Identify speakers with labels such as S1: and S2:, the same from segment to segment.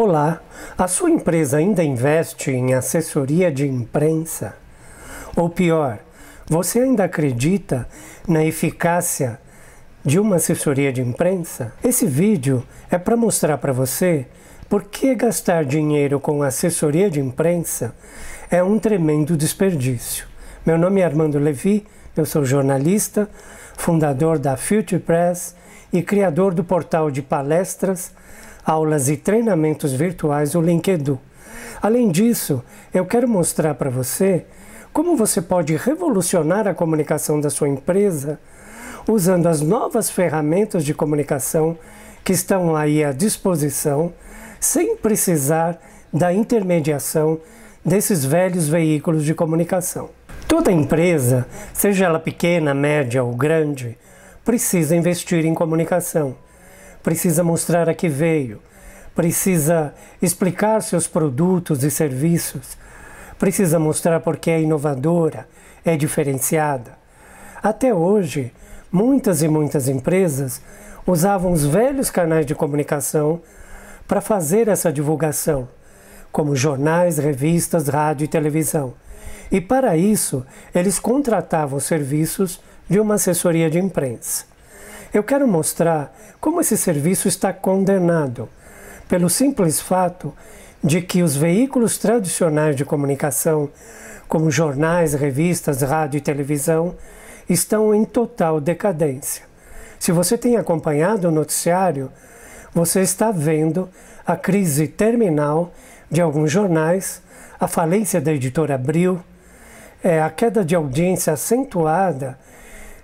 S1: Olá, a sua empresa ainda investe em assessoria de imprensa? Ou pior, você ainda acredita na eficácia de uma assessoria de imprensa? Esse vídeo é para mostrar para você por que gastar dinheiro com assessoria de imprensa é um tremendo desperdício. Meu nome é Armando Levi, eu sou jornalista, fundador da Future Press e criador do portal de palestras aulas e treinamentos virtuais, o LinkedIn. Além disso, eu quero mostrar para você como você pode revolucionar a comunicação da sua empresa usando as novas ferramentas de comunicação que estão aí à disposição, sem precisar da intermediação desses velhos veículos de comunicação. Toda empresa, seja ela pequena, média ou grande, precisa investir em comunicação precisa mostrar a que veio, precisa explicar seus produtos e serviços, precisa mostrar porque é inovadora, é diferenciada. Até hoje, muitas e muitas empresas usavam os velhos canais de comunicação para fazer essa divulgação, como jornais, revistas, rádio e televisão. E para isso, eles contratavam serviços de uma assessoria de imprensa. Eu quero mostrar como esse serviço está condenado, pelo simples fato de que os veículos tradicionais de comunicação, como jornais, revistas, rádio e televisão, estão em total decadência. Se você tem acompanhado o noticiário, você está vendo a crise terminal de alguns jornais, a falência da editora Abril, é, a queda de audiência acentuada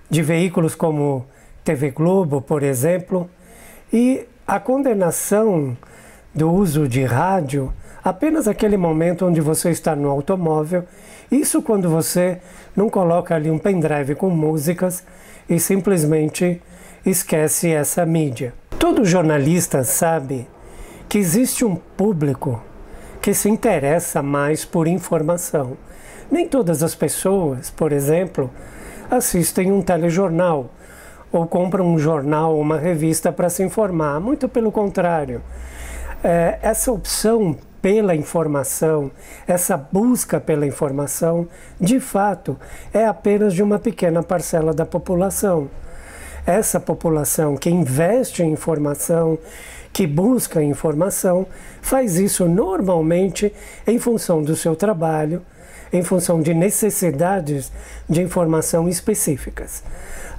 S1: de veículos como TV Globo, por exemplo, e a condenação do uso de rádio apenas aquele momento onde você está no automóvel, isso quando você não coloca ali um pendrive com músicas e simplesmente esquece essa mídia. Todo jornalista sabe que existe um público que se interessa mais por informação. Nem todas as pessoas, por exemplo, assistem um telejornal ou compram um jornal ou uma revista para se informar. Muito pelo contrário. É, essa opção pela informação, essa busca pela informação, de fato, é apenas de uma pequena parcela da população. Essa população que investe em informação, que busca informação, faz isso normalmente em função do seu trabalho, em função de necessidades de informação específicas.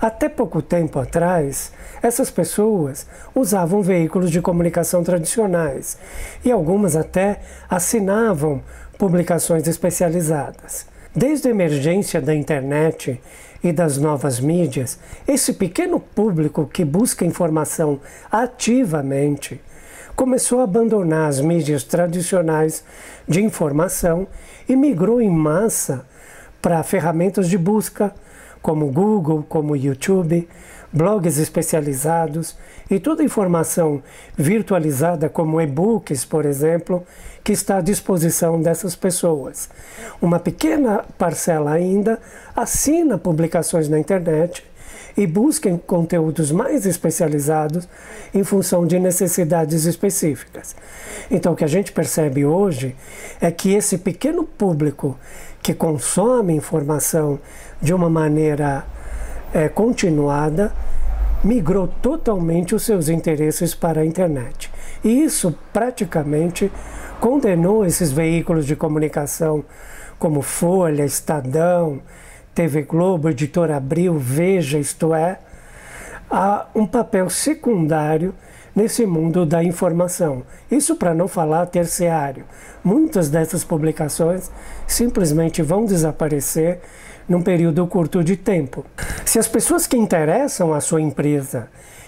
S1: Até pouco tempo atrás, essas pessoas usavam veículos de comunicação tradicionais e algumas até assinavam publicações especializadas. Desde a emergência da internet e das novas mídias, esse pequeno público que busca informação ativamente começou a abandonar as mídias tradicionais de informação e migrou em massa para ferramentas de busca como Google, como YouTube, blogs especializados e toda informação virtualizada, como e-books, por exemplo, que está à disposição dessas pessoas. Uma pequena parcela ainda assina publicações na internet e busquem conteúdos mais especializados em função de necessidades específicas. Então, o que a gente percebe hoje é que esse pequeno público que consome informação de uma maneira é, continuada migrou totalmente os seus interesses para a internet. E isso praticamente condenou esses veículos de comunicação como Folha, Estadão, TV Globo, Editora Abril, Veja, isto é, a um papel secundário nesse mundo da informação. Isso para não falar terciário. Muitas dessas publicações simplesmente vão desaparecer num período curto de tempo. Se as pessoas que interessam a sua empresa,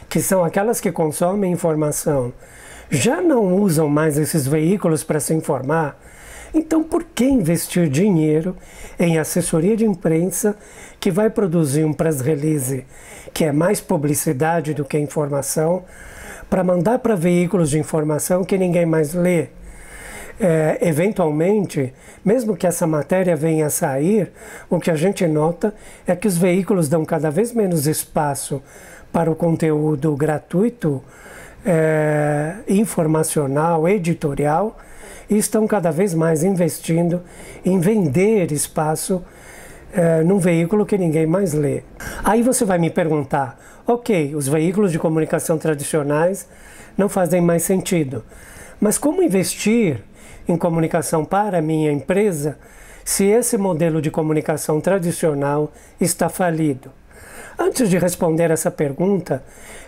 S1: que são aquelas que consomem informação, já não usam mais esses veículos para se informar, então, por que investir dinheiro em assessoria de imprensa que vai produzir um press release que é mais publicidade do que informação, para mandar para veículos de informação que ninguém mais lê? É, eventualmente, mesmo que essa matéria venha a sair, o que a gente nota é que os veículos dão cada vez menos espaço para o conteúdo gratuito é, informacional, editorial, e estão cada vez mais investindo em vender espaço é, num veículo que ninguém mais lê. Aí você vai me perguntar, ok, os veículos de comunicação tradicionais não fazem mais sentido, mas como investir em comunicação para a minha empresa se esse modelo de comunicação tradicional está falido? Antes de responder essa pergunta,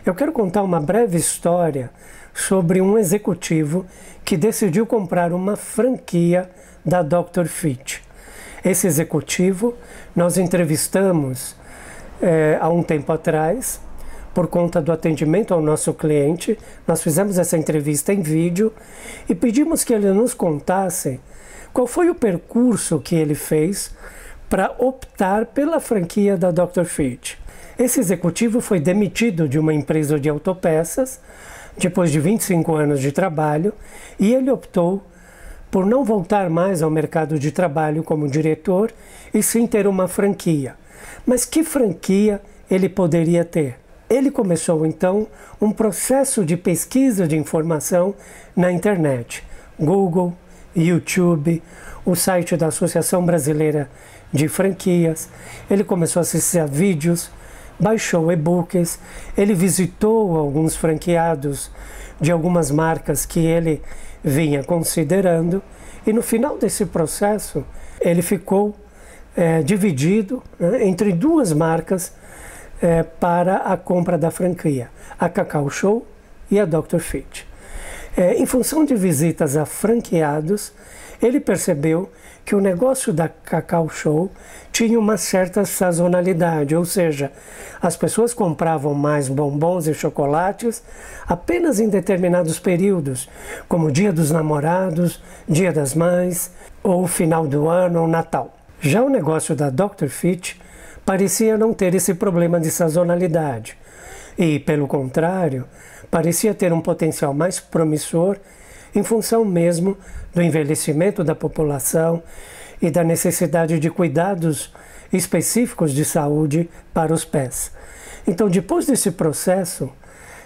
S1: eu quero contar uma breve história sobre um executivo que decidiu comprar uma franquia da Dr. Fit. Esse executivo nós entrevistamos é, há um tempo atrás, por conta do atendimento ao nosso cliente. Nós fizemos essa entrevista em vídeo e pedimos que ele nos contasse qual foi o percurso que ele fez para optar pela franquia da Dr. Fit. Esse executivo foi demitido de uma empresa de autopeças depois de 25 anos de trabalho e ele optou por não voltar mais ao mercado de trabalho como diretor e sim ter uma franquia. Mas que franquia ele poderia ter? Ele começou então um processo de pesquisa de informação na internet, Google, YouTube, o site da Associação Brasileira de Franquias. Ele começou a assistir a vídeos baixou e-books, ele visitou alguns franqueados de algumas marcas que ele vinha considerando, e no final desse processo ele ficou é, dividido né, entre duas marcas é, para a compra da franquia, a Cacau Show e a Dr. Fit. É, em função de visitas a franqueados, ele percebeu que o negócio da Cacau Show tinha uma certa sazonalidade, ou seja, as pessoas compravam mais bombons e chocolates apenas em determinados períodos, como Dia dos Namorados, Dia das Mães, ou final do ano ou Natal. Já o negócio da Dr. Fit parecia não ter esse problema de sazonalidade e, pelo contrário, parecia ter um potencial mais promissor em função mesmo do envelhecimento da população e da necessidade de cuidados específicos de saúde para os pés. Então, depois desse processo,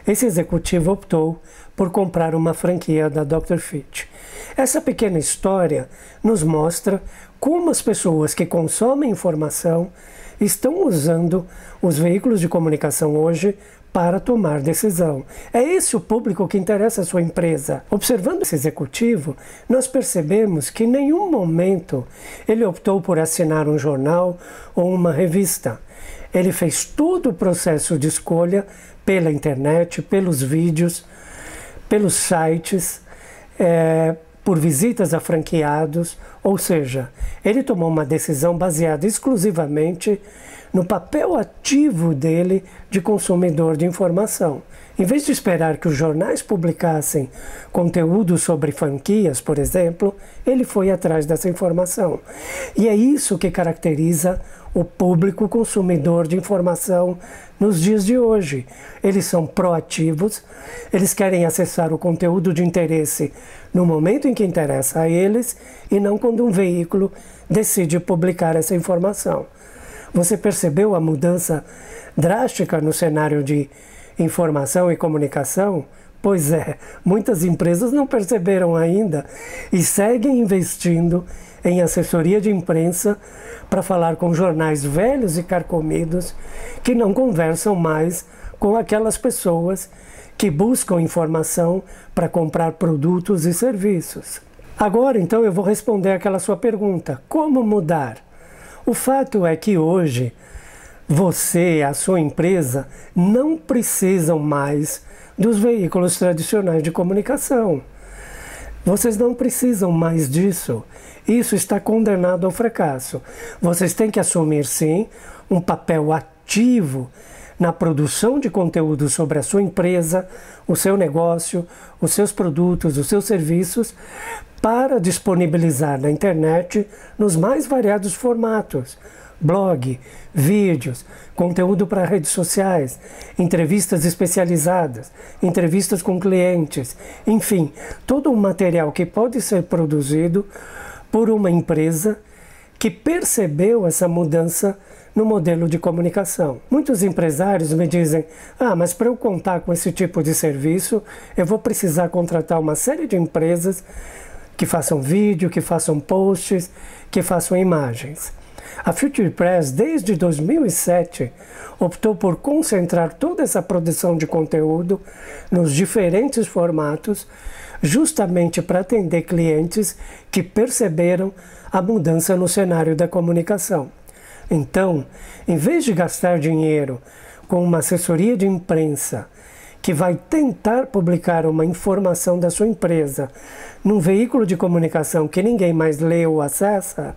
S1: esse executivo optou por comprar uma franquia da Dr. Fit. Essa pequena história nos mostra como as pessoas que consomem informação estão usando os veículos de comunicação hoje para tomar decisão. É esse o público que interessa a sua empresa. Observando esse executivo, nós percebemos que em nenhum momento ele optou por assinar um jornal ou uma revista. Ele fez todo o processo de escolha pela internet, pelos vídeos, pelos sites, é, por visitas a franqueados, ou seja, ele tomou uma decisão baseada exclusivamente no papel ativo dele de consumidor de informação. Em vez de esperar que os jornais publicassem conteúdo sobre franquias, por exemplo, ele foi atrás dessa informação. E é isso que caracteriza o público consumidor de informação nos dias de hoje. Eles são proativos, eles querem acessar o conteúdo de interesse no momento em que interessa a eles e não quando um veículo decide publicar essa informação. Você percebeu a mudança drástica no cenário de informação e comunicação? Pois é, muitas empresas não perceberam ainda e seguem investindo em assessoria de imprensa para falar com jornais velhos e carcomidos que não conversam mais com aquelas pessoas que buscam informação para comprar produtos e serviços. Agora, então, eu vou responder aquela sua pergunta: como mudar? O fato é que hoje você, a sua empresa, não precisam mais dos veículos tradicionais de comunicação. Vocês não precisam mais disso. Isso está condenado ao fracasso. Vocês têm que assumir, sim, um papel ativo na produção de conteúdo sobre a sua empresa, o seu negócio, os seus produtos, os seus serviços, para disponibilizar na internet nos mais variados formatos: blog, vídeos, conteúdo para redes sociais, entrevistas especializadas, entrevistas com clientes, enfim, todo um material que pode ser produzido por uma empresa que percebeu essa mudança no modelo de comunicação. Muitos empresários me dizem: ah, mas para eu contar com esse tipo de serviço, eu vou precisar contratar uma série de empresas que façam vídeo, que façam posts, que façam imagens. A Future Press, desde 2007, optou por concentrar toda essa produção de conteúdo nos diferentes formatos, justamente para atender clientes que perceberam a mudança no cenário da comunicação. Então, em vez de gastar dinheiro com uma assessoria de imprensa que vai tentar publicar uma informação da sua empresa num veículo de comunicação que ninguém mais lê ou acessa,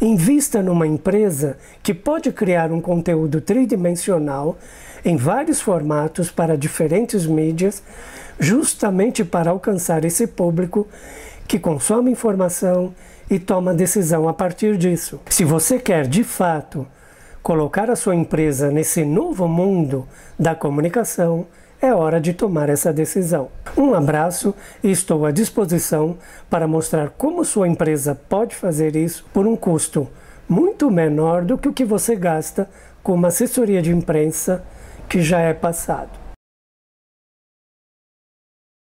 S1: invista numa empresa que pode criar um conteúdo tridimensional em vários formatos para diferentes mídias, justamente para alcançar esse público que consome informação e toma decisão a partir disso. Se você quer de fato colocar a sua empresa nesse novo mundo da comunicação, é hora de tomar essa decisão. Um abraço e estou à disposição para mostrar como sua empresa pode fazer isso por um custo muito menor do que o que você gasta com uma assessoria de imprensa que já é passado.